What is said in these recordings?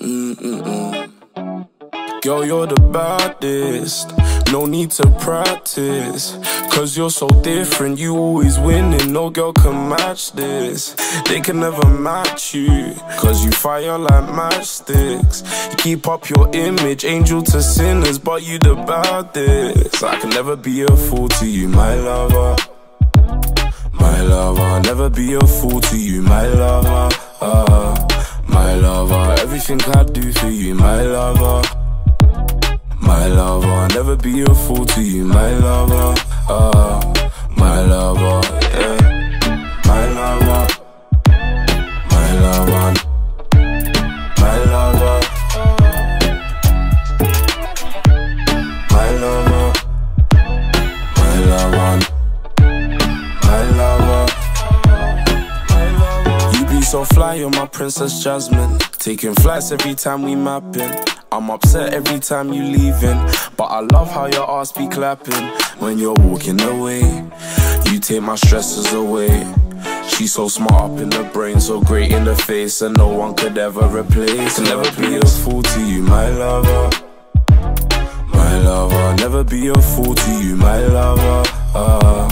Girl, you're the baddest. No need to practice. Cause you're so different. You always winning. No girl can match this. They can never match you. Cause you fire like matchsticks. You keep up your image, angel to sinners. But you the baddest. I can never be a fool to you, my lover. My lover, never be a fool to you, my lover. Uh, my lover, everything I do for you, my lover. My lover, I'll never be a fool to you, my lover. So fly, you're my princess Jasmine. Taking flights every time we mapping. I'm upset every time you leaving, but I love how your ass be clapping when you're walking away. You take my stresses away. She's so smart up in the brain, so great in the face, and no one could ever replace. Can never be a fool to you, my lover. My lover, never be a fool to you, my lover. Uh,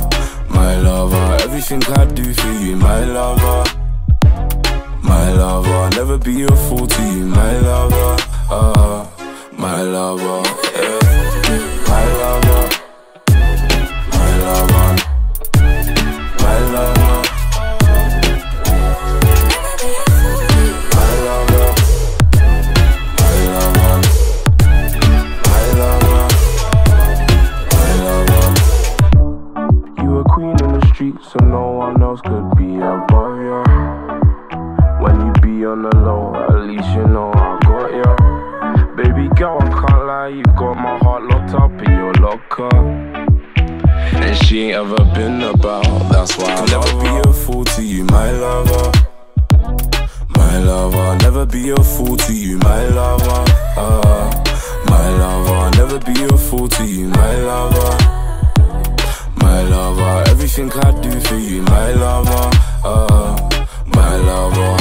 my lover, everything I do for you, my lover. My lover, I'll never be a fool to you, my lover. Uh, my lover, yeah. My lover, my lover, my lover. A so no one else could be above you. On the low, at least you know I got ya. Baby girl, I can't lie, you got my heart locked up in your locker. And she ain't ever been about, that's why I'll never be a fool to you, my lover. My lover, never be a fool to you, my lover. Uh, my lover, never be a fool to you, my lover. My lover, everything I do for you, my lover. Uh, my lover,